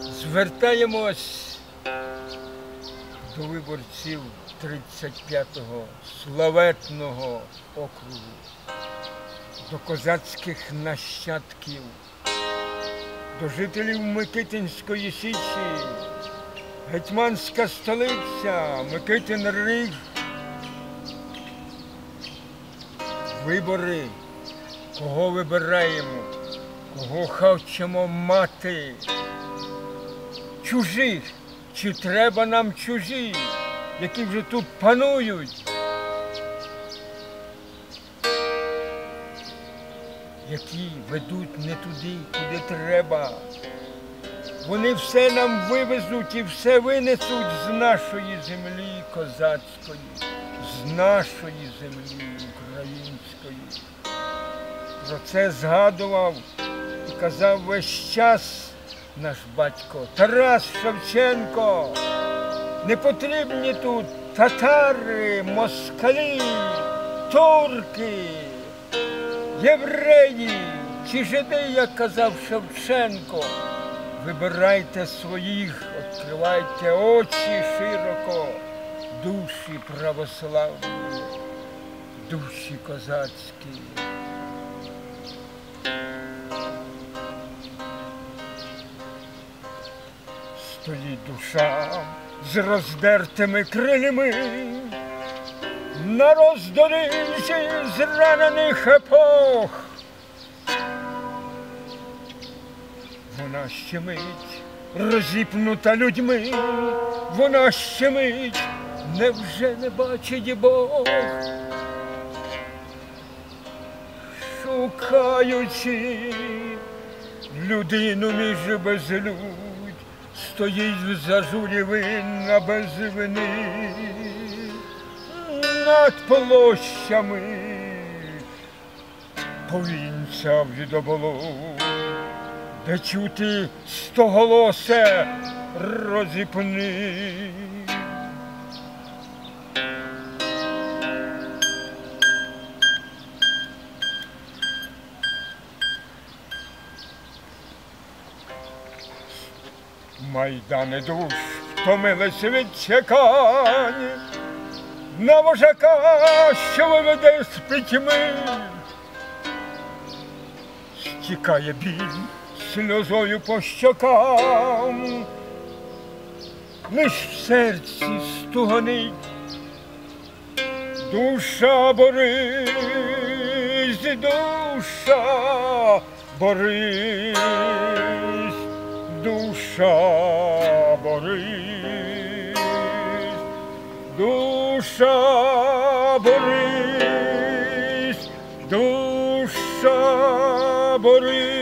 Звертаємось до виборців 35-го славетного округу, до козацьких нащадків, до жителів Микитинської Січі, гетьманська столиця, Микитин Риг. Вибори, кого вибираємо, кого хочемо мати. Чужих, чи треба нам чужі, які вже тут панують, які ведуть не туди, куди треба. Вони все нам вивезуть і все винесуть з нашої землі козацької, з нашої землі української. Про це згадував і казав весь час наш батько Тарас Шевченко. Не потрібні тут татари, москалі, турки, євреї чи жиди, як казав Шевченко. Вибирайте своїх, відкривайте очі широко, душі православні, душі козацькі. Душа з роздертими крилями, на роздоріжжі зранених епох. Вона щемить, розіпнута людьми, вона щемить, невже не бачить Бог? Шукаючи людину між безлюдь, стоїть в зажурі винна без вини над площами повінця від оболонь де чути стоголосе розіпни. Майдани душ втомились від чекань. На вожака, що виведе з пітьми. Стікає біль сльозою по щокам, лиш в серці стуганить, душа борись, душа борись, душа борись, душа борись, душа борись